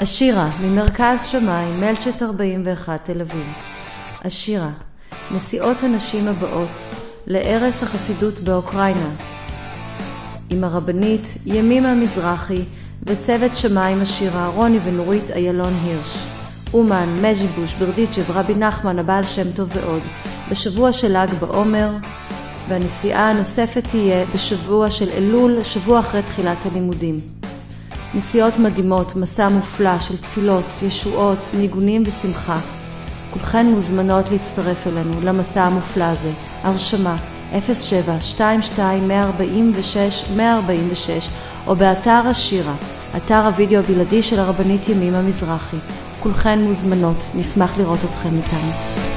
השירה, ממרכז שמיים, מלצ'ט 41, תל אביב. השירה, נשיאות הנשים הבאות, לערש החסידות באוקראינה. עם הרבנית ימימה מזרחי וצוות שמיים השירה רוני ונורית איילון הירש. אומן, מז'יבוש, ברדיצ'ב, רבי נחמן, הבעל שם טוב ועוד, בשבוע של ל"ג בעומר, והנסיעה הנוספת תהיה בשבוע של אלול, שבוע אחרי תחילת הלימודים. נסיעות מדהימות, מסע מופלא של תפילות, ישועות, ניגונים ושמחה. כולכן מוזמנות להצטרף אלינו למסע המופלא הזה. הרשמה 07-22-146-146 או באתר השירה, אתר הוידאו הבלעדי של הרבנית ימימה מזרחי. כולכן מוזמנות, נשמח לראות אתכם איתנו.